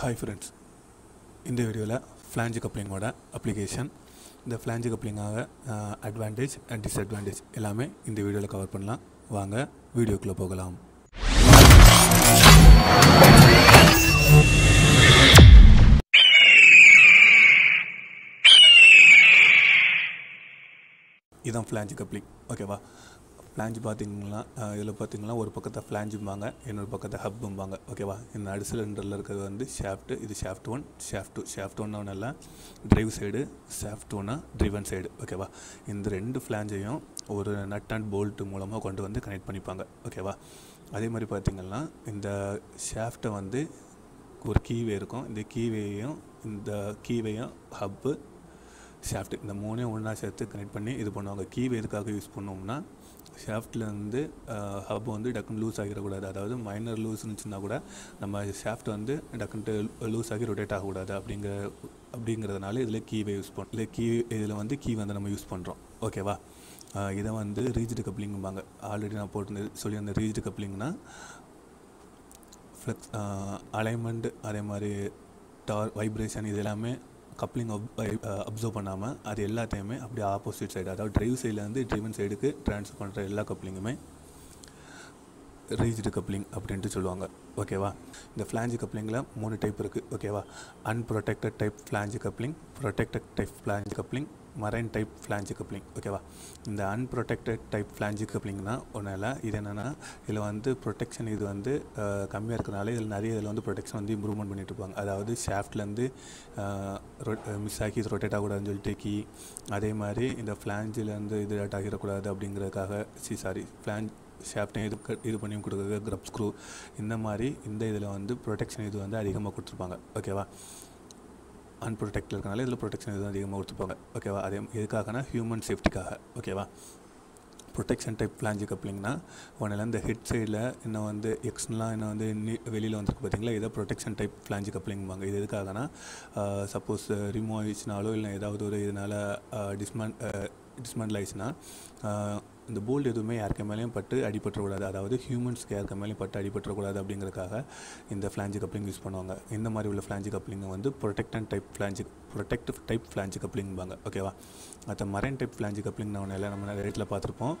Hi friends இந்த வீடியோவில் flange கப்ளிங்கோட அப்ளிகேஷன் இந்த ஃப்ளாஞ்ச் கப்ளிங்காக அட்வான்டேஜ் அண்ட் டிஸ்அட்வான்டேஜ் எல்லாமே இந்த வீடியோவில் கவர் பண்ணலாம். வாங்க வீடியோக்குள்ளே போகலாம். இதுதான் ஃப்ளாஞ்ச் கப்ளிங் ஓகேவா ஃப்ளாஞ்சு பார்த்தீங்கன்னா இதில் பார்த்தீங்கன்னா ஒரு பக்கத்தை ஃப்ளாஞ்சும்பாங்க இன்னொரு பக்கத்தை ஹப்பும்பாங்க ஓகேவா இந்த நடு சிலிண்டரில் இருக்கிறது வந்து ஷாஃப்ட்டு இது shaft one shaft two shaft ஒன்னா நல்லா ட்ரைவ் சைடு ஷாஃப்ட் ஒன்னா ட்ரிவன் சைடு ஓகேவா இந்த ரெண்டு ஃப்ளாஞ்சையும் ஒரு நட் அண்ட் போல்ட்டு மூலமாக கொண்டு வந்து கனெக்ட் பண்ணிப்பாங்க. ஓகேவா அதே மாதிரி பார்த்தீங்கன்னா இந்த ஷாஃப்ட்டை வந்து ஒரு கீவே இருக்கும். இந்த கீவேயும் இந்த கீவேயும் ஹப்பு ஷாஃப்ட் இந்த மூணையும் ஒன்றா சேர்த்து கனெக்ட் பண்ணி இது பண்ணுவாங்க. கீவே எதுக்காக யூஸ் பண்ணோம்னா ஷாஃப்ட்லேருந்து ஹப் வந்து டக்குன்னு லூஸ் ஆகிடக்கூடாது அதாவது மைனர் லூஸ் இருந்துச்சுன்னா கூட நம்ம ஷாஃப்ட் வந்து டக்குன்ட்டு லூஸ் ஆகி ரொட்டேட் ஆகக்கூடாது அப்படிங்கிற அப்படிங்கிறதுனால இதில் கீவே யூஸ் பண்ணோம் இல்லை கீ இதில் வந்து கீ வந்து நம்ம யூஸ் பண்ணுறோம் ஓகேவா இதை வந்து ரீஜ்டு கப்ளிங்கும்பாங்க ஆல்ரெடி நான் போட்டு சொல்லியிருந்த ரீஜ்டு கப்ளிங்னா ஃப்ளெக்ஸ் அலைன்மெண்ட் அதே மாதிரி டார் வைப்ரேஷன் இது எல்லாமே கப்ளிங் அப்சர்வ் பண்ணாமல் அது எல்லாத்தையுமே அப்படியே ஆப்போசிட் சைடு அதாவது ட்ரைவ் சைட்லேருந்து ட்ரிவன் சைடுக்கு ட்ரான்ஸ்ஃபர் பண்ணுற எல்லா கப்ளிங்குமே ரீஜ்டு கப்ளிங் அப்படின்ட்டு சொல்லுவாங்க. ஓகேவா இந்த ஃப்ளாஞ்சு கப்ளிங்கில் மூணு டைப் இருக்குது ஓகேவா unprotected type flange coupling protected type flange coupling marine type flange coupling ஓகேவா இந்த அன்ப்ரொடெக்டட் டைப் ஃப்ளாஞ்சு கப்ளிங்னா ஒன்றும் இல்லை இது என்னென்னா இதில் வந்து ப்ரொடெக்ஷன் இது வந்து கம்மியாக இருக்கிறனால இதில் நிறைய இதில் வந்து ப்ரொடெக்ஷன் வந்து இம்ப்ரூவ்மெண்ட் பண்ணிட்டு இருப்பாங்க. அதாவது ஷாஃப்ட்லேருந்து மிஸ் ஆகி ரொட்டேட் ஆகக்கூடாதுன்னு சொல்லிட்டு கீ அதே மாதிரி இந்த ஃப்ளாஞ்சிலேருந்து இது லேட் ஆகிடக்கூடாது அப்படிங்கிறதுக்காக சி சாரி ஃப்ளாஞ்ச் ஷாஃப்ட்டையும் இது இது பண்ணியும் கொடுக்குறது க்ரப் ஸ்க்ரூ இந்த மாதிரி இந்த இதில் வந்து ப்ரொடெக்ஷன் இது வந்து அதிகமாக கொடுத்துருப்பாங்க. ஓகேவா அன்ப்ரொடெக்டில் இருக்கனால இதில் ப்ரொடெக்ஷன் இது அதிகமாக கொடுத்துருப்பாங்க. ஓகேவா அதே எதுக்காகனா ஹியூமன் சேஃப்டிக்காக ஓகேவா ப்ரொடெக்ஷன் டைப் ஃப்ளாஞ்சு கப்ளிங்னா ஒன்றில் இந்த ஹெட் சைடில் இன்னும் வந்து எக்ஸ்னலாம் இன்னும் வந்து வெளியில் வந்துருக்கு பார்த்தீங்களா இதை ப்ரொடெக்ஷன் டைப் ஃப்ளாஞ்சு கப்ளிங்குவாங்க இது எதுக்காகனா சப்போஸ் ரிமூவ் ஆயிடுச்சுனாலோ இல்லை ஏதாவது ஒரு இதனால் டிஸ்மேன் டிஸ்மேண்டில் ஆயிடுச்சுன்னா இந்த போல்டு எதுவுமே யாருக்கு மேலேயும் பட்டு அடிபட்டுறக்கூடாது. அதாவது ஹியூமன்ஸ்க்கு யாருக்கு மேலேயும் பட்டு அடிபட்டுறக்கூடாது அப்படிங்கிறதுக்காக இந்த ஃப்ளாஞ்சு கப்ளிங் யூஸ் பண்ணுவாங்க. இந்த மாதிரி உள்ள ஃப்ளாஞ்சு கப்ளிங்கை வந்து protected type flange protective type flange கப்ளிங்பாங்க ஓகேவா மற்ற மரைன் டைப் ஃப்ளாஞ்சு கப்ளிங் நான் எல்லாம் நம்ம ரேட்டில் பார்த்துருப்போம்.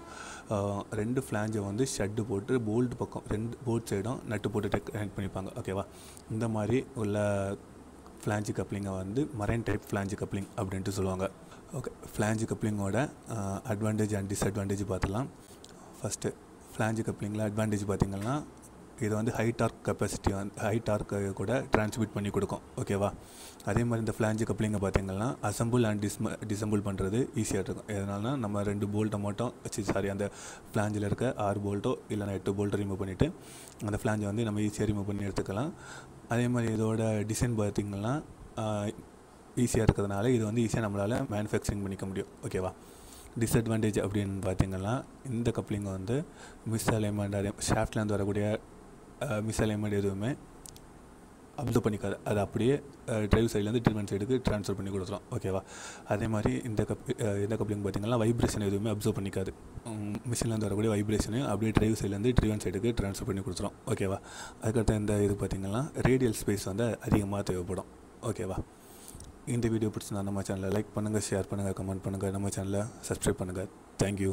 ரெண்டு ஃப்ளாஞ்சை வந்து ஷட்டு போட்டு போல்டு பக்கம் ரெண்டு போல்ட் சைடும் நட்டு போட்டு கனெக்ட் பண்ணிப்பாங்க. ஓகேவா இந்த மாதிரி உள்ள ஃப்ளாஞ்சு கப்ளிங்கை வந்து மரைன் டைப் ஃப்ளாஞ்சு கப்ளிங் அப்படின்ட்டு சொல்லுவாங்க. ஓகே ஃப்ளாஞ்சு கப்ளிங்கோட அட்வான்டேஜ் அண்ட் டிஸ்அட்வான்டேஜ் பார்த்துலாம் ஃபஸ்ட்டு ஃப்ளாஞ்சு கப்ளிங்கில் அட்வான்டேஜ் பார்த்திங்கன்னா இது வந்து ஹை டார்க் கெப்பாசிட்டி வந்து ஹை டார்க்கை கூட டிரான்ஸ்மிட் பண்ணி கொடுக்கும். ஓகேவா அதே மாதிரி இந்த ஃப்ளாஞ்சு கப்ளிங்கை பார்த்திங்கன்னா அசம்பிள் அண்ட் டிஸ்ம டிசம்பிள் பண்ணுறது ஈஸியாக இருக்கும். எதனால்னா நம்ம ரெண்டு போல்ட்டை மட்டும் வச்சு சாரி அந்த ஃப்ளாஞ்சில் இருக்க ஆறு போல்ட்டோ இல்லைனா எட்டு போல்ட்டோ ரிமூவ் பண்ணிவிட்டு அந்த ஃப்ளாஞ்சை வந்து நம்ம ஈஸியாக ரிமூவ் பண்ணி எடுத்துக்கலாம். அதே மாதிரி இதோட டிசைன் பார்த்திங்கன்னா ஈஸியாக இருக்கிறதுனால இது வந்து ஈஸியாக நம்மளால் மேனுஃபேக்சரிங் பண்ணிக்க முடியும். ஓகேவா டிஸ்அட்வான்டேஜ் அப்படின்னு பார்த்தீங்கன்னா இந்த கப்ளிங்கை வந்து மிஸ் அலைமெண்ட் அதே ஷாஃப்ட்லேருந்து வரக்கூடிய மிஸ் அலைன்மெண்ட் எதுவுமே அப்சர்வ் பண்ணிக்காது. அது அப்படியே டிரைவ் சைட்லேருந்து ட்ரீட்மெண்ட் சைடுக்கு ட்ரான்ஸ்ஃபர் பண்ணி கொடுத்துரும். ஓகேவா அதே மாதிரி இந்த கப் இந்த கப்ளிங் பார்த்திங்கன்னா வைப்ரேஷன் எதுவுமே அப்சர்வ் பண்ணிக்காது. மிஷின்லேருந்து வரக்கூடிய வைப்ரேஷனையும் அப்படியே டிரைவ் சைட்லேருந்து ட்ரீவன் சைடுக்கு ட்ரான்ஸ்ஃபர் பண்ணி கொடுத்துரும். ஓகேவா அதுக்கடுத்து இந்த இது பார்த்திங்கன்னா ரேடியல் ஸ்பேஸ் வந்து அதிகமாக தேவைப்படும். ஓகேவா இந்த வீடியோ பிடிச்சிருந்தா நம்ம சேனலை லைக் பண்ணுங்கள் ஷேர் பண்ணுங்கள் கமெண்ட் பண்ணுங்கள் நம்ம சேனலை சப்ஸ்கிரைப் பண்ணுங்கள் தேங்க்யூ